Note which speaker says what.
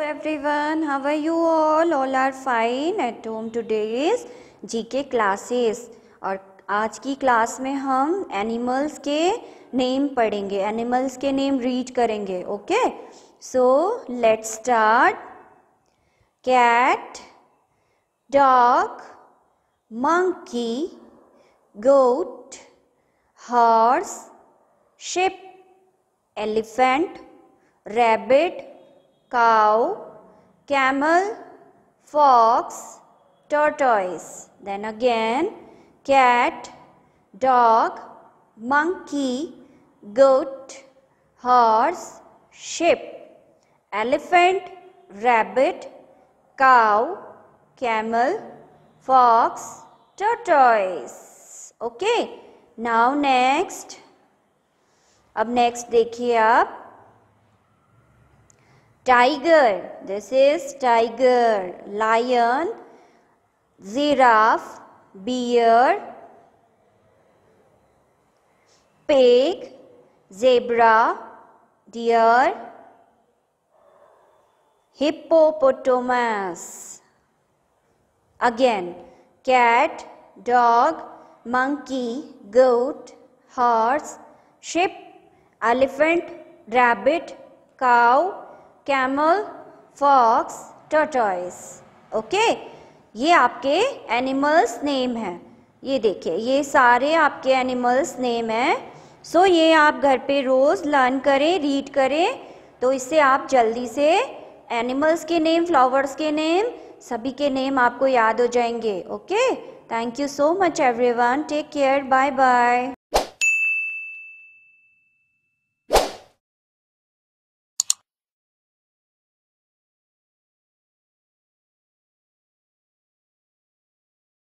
Speaker 1: Everyone how you all all are fine at home today is G K classes और आज की class में हम एनिमल्स के नेम पढ़ेंगे. एनिमल्स के नेम रीड करेंगे okay so let start cat dog monkey goat horse sheep elephant rabbit cow camel fox tortoise then again cat dog monkey goat horse sheep elephant rabbit cow camel fox tortoise okay now next अब next देखिए आप tiger. This is tiger. Lion. Giraffe. Bear. Pig. Zebra. Deer. Hippopotamus. Again cat dog monkey goat horse sheep elephant rabbit cow camel, fox, tortoise. Okay ये आपके animals name हैं ये देखिए ये सारे आपके एनिमल्स नेम हैं सो so, ये आप घर पे रोज़ लर्न करें रीड करें तो इससे आप जल्दी से एनिमल्स के नेम फ्लावर्स के नेम सभी के नेम आपको याद हो जाएँगे okay thank you so much everyone. Take care. Bye bye.